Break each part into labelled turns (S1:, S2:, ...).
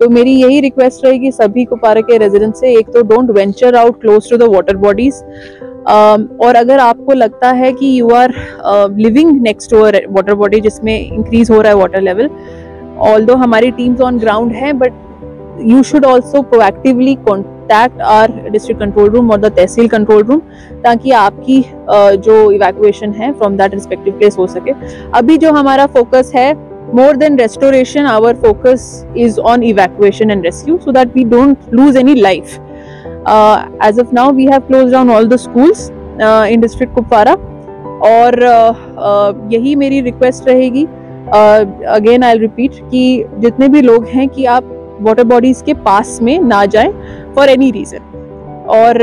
S1: तो मेरी यही रिक्वेस्ट रहेगी सभी कुपारा के रेजिडेंट से एक तो don't venture out close to the water bodies और अगर आपको लगता है कि you are living next to water body जिसमें इंक्रीज हो रहा है वाटर लेवल ऑल दो हमारी टीम्स ऑन ग्राउंड हैं but you should also proactively contact our district control room और द तहसील कंट्रोल रूम ताकि आपकी uh, जो इवैक्यूएशन है फ्रॉम दैट रिस्पेक्टिव प्लेस हो सके। अभी जो हमारा फोकस है more than restoration our focus is on evacuation and rescue so that we don't lose any life uh, as of now we have closed down all the schools uh, in district kupwara और uh, यही मेरी request रहेगी again I repeat कि जितने भी लोग हैं कि आप वाटर बॉडीज के पास में ना जाएँ फॉर एनी रीज़न और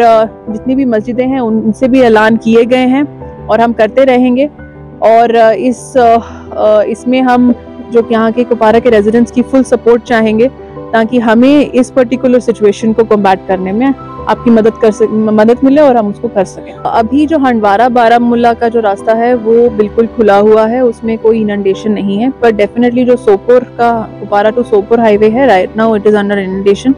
S1: जितनी भी मस्जिदें हैं उनसे भी ऐलान किए गए हैं और हम करते रहेंगे और इस इसमें हम जो यहाँ के कुपारा के रेजिडेंट्स की फुल सपोर्ट चाहेंगे ताकि हमें इस पर्टिकुलर सिचुएशन को कम्बैट करने में आपकी मदद कर सक मदद मिले और हम उसको कर सकें। अभी जो हंडवारा बारामूला का जो रास्ता है वो बिल्कुल खुला हुआ है, उसमें कोई इनंडेशन नहीं है पर डेफिनेटली जो सोपोर का, कुपारा टू सोपुर हाईवे है right now it is under inundation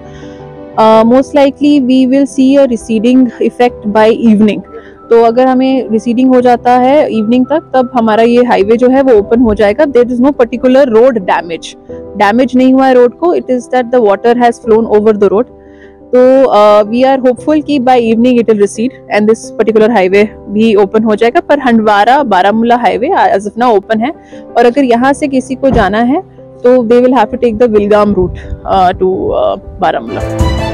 S1: most likely we will see a receding effect by evening तो अगर हमें रिसीडिंग हो जाता है इवनिंग तक, तब हमारा ये हाईवे जो है वो ओपन हो जाएगा। There is no particular road damage damage नहीं हुआ है रोड को it is that the water has flown over the road तो वी आर होपफुल कि by evening it will recede and this particular highway भी open हो जाएगा। पर Handwara Baramulla highway now open है। और अगर यहाँ से किसी को जाना है तो they will have to take the Vilgam route to Baramulla